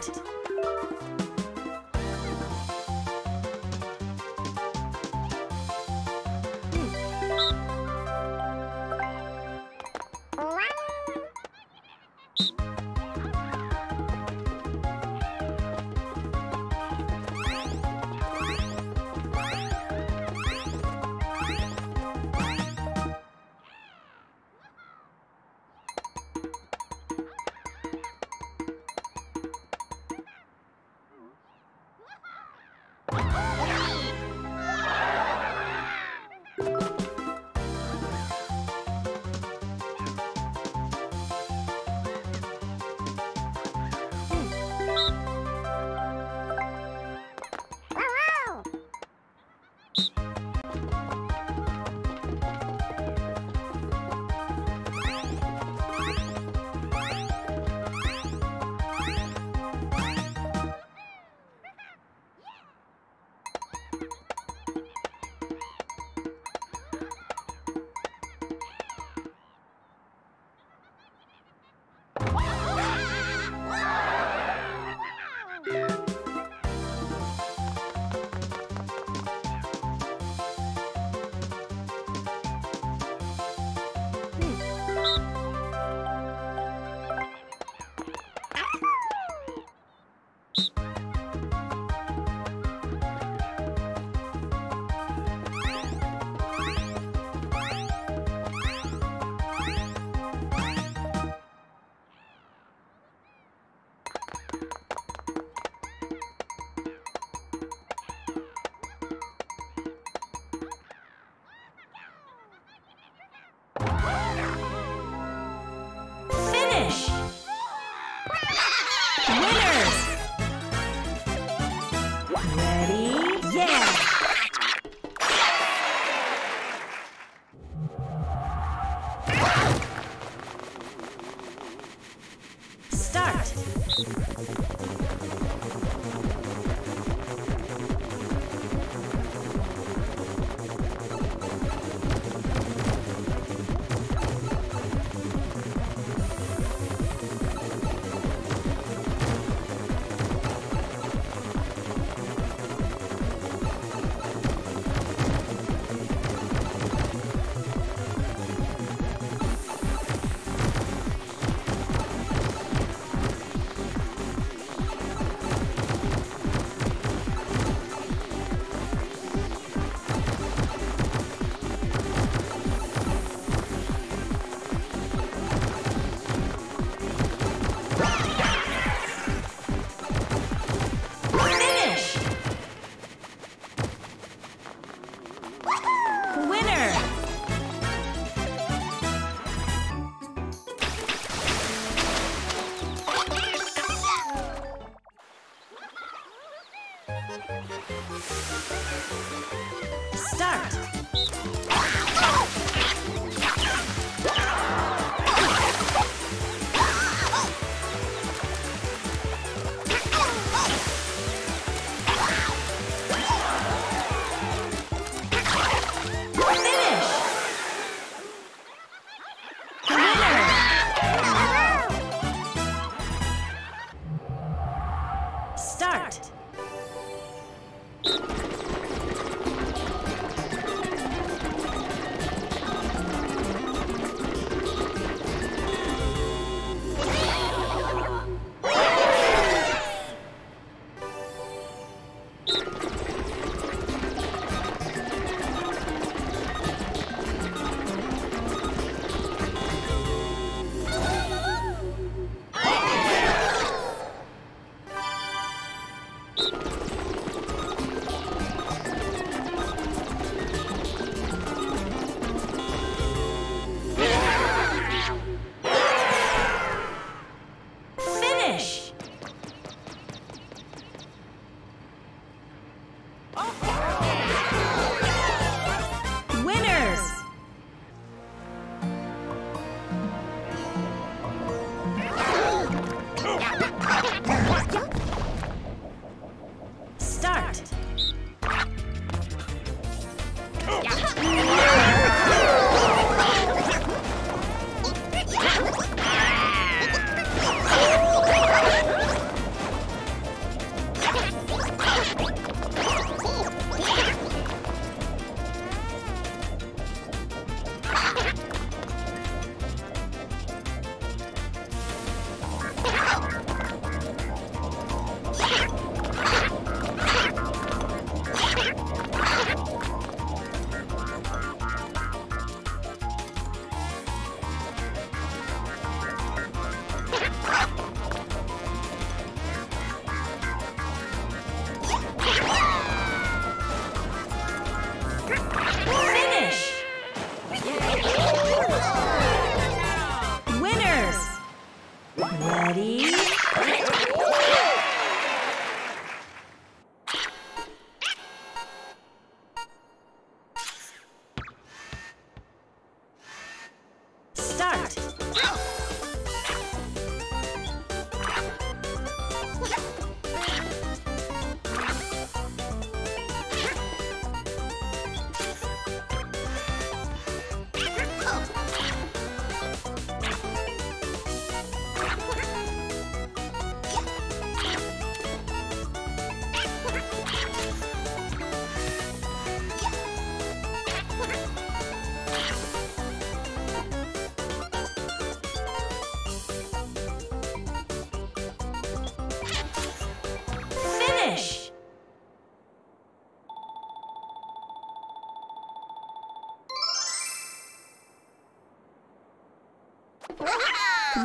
Start!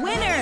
Winners.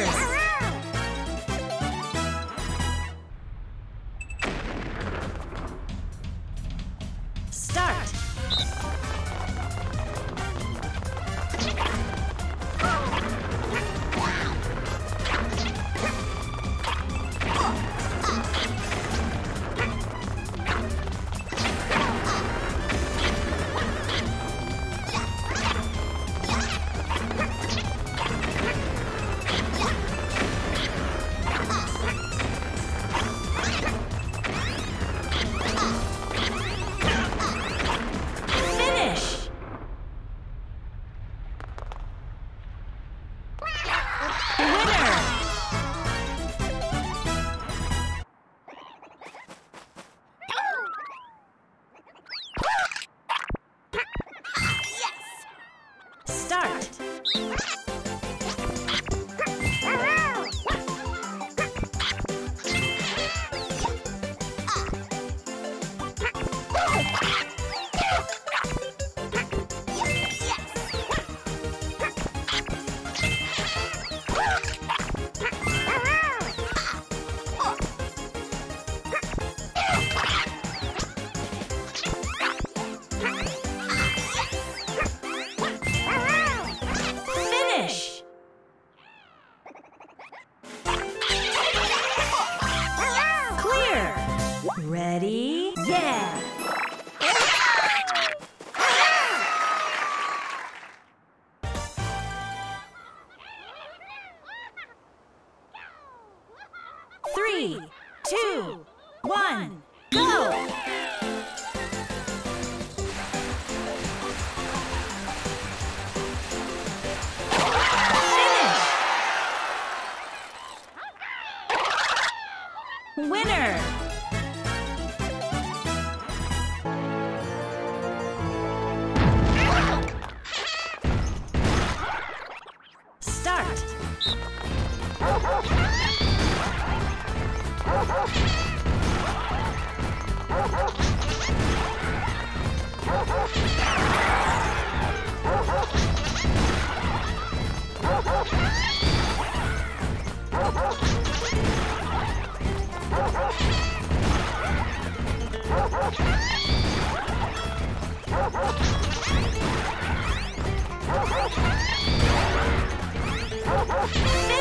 Three, two, one, go! Winner! Finish!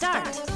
Start.